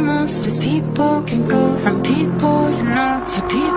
almost as people can go. From people you know to people